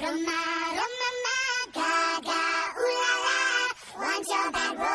Roma, Roma, ma, gaga, ooh la la, want your bad